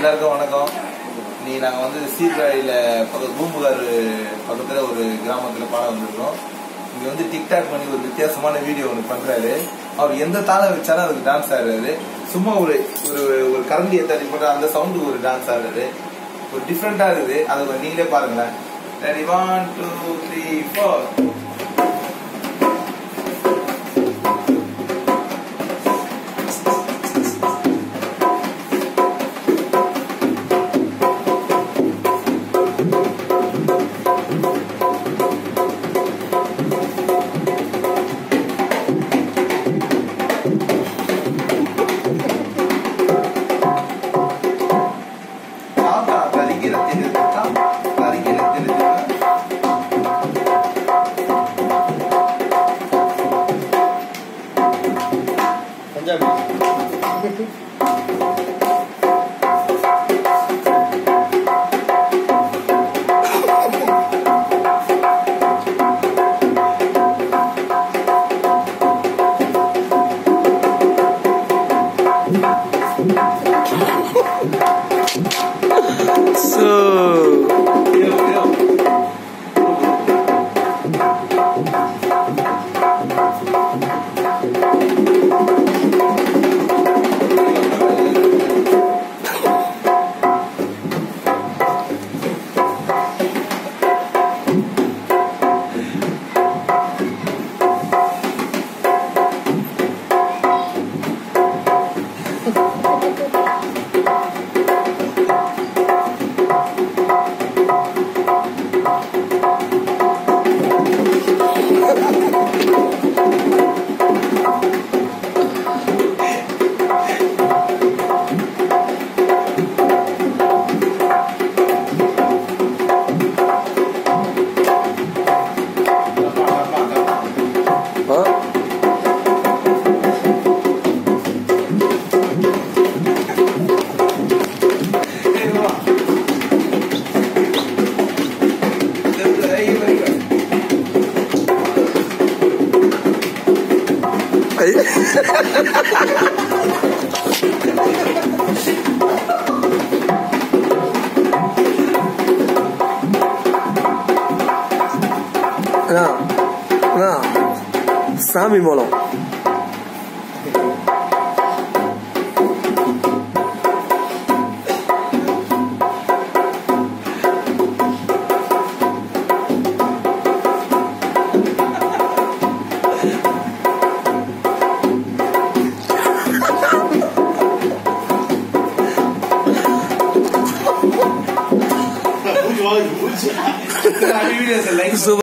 எல்லாருக்கும் வணக்கம். நீ நாங்கள் வந்து சீர்காழியில் பக்கத்து பூம்புகார் பக்கத்தில் ஒரு கிராமத்தில் பாட வந்திருக்கோம். இங்கே வந்து டிக்டாக் பண்ணி ஒரு வித்தியாசமான வீடியோ ஒன்று பண்ணுறாரு அவர் எந்த தாளம் வச்சாலும் அதுக்கு டான்ஸ் ஆடுறாரு. சும்மா ஒரு ஒரு ஒரு கரண்டி தட்டி போட்டால் அந்த சவுண்டுக்கு ஒரு டான்ஸ் ஆடுறாரு. ஒரு டிஃப்ரெண்ட்டாக இருக்குது. அதை நீங்களே பாருங்களேன். Ready one two three four Oh. Hey. Na, na, sami molo. all rules. so